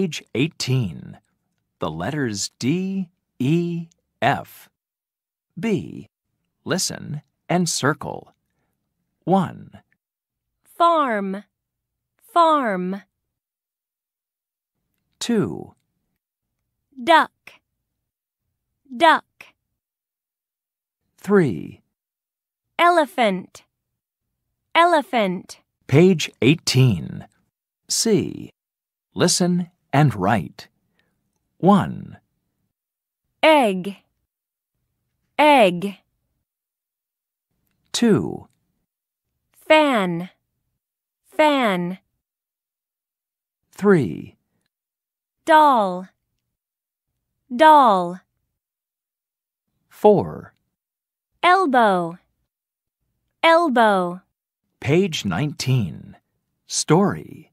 Page 18. The letters D, E, F. B. Listen and circle. 1, farm, farm, 2, duck, duck, 3. elephant, elephant, Page 18. C. Listen and write. 1, egg, egg, 2, fan, fan, 3, doll, doll, 4. elbow, elbow, Page 19. Story.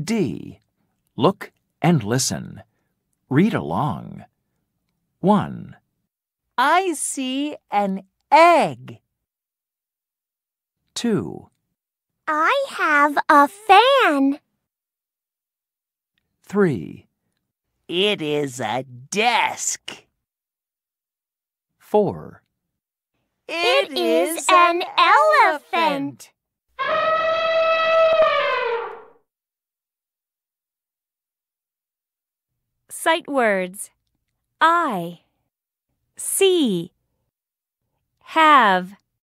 D. Look and listen. Read along. 1, I see an egg. 2, I have a fan. 3, It is a desk. 4, It is an elephant. Sight words. I, see, have,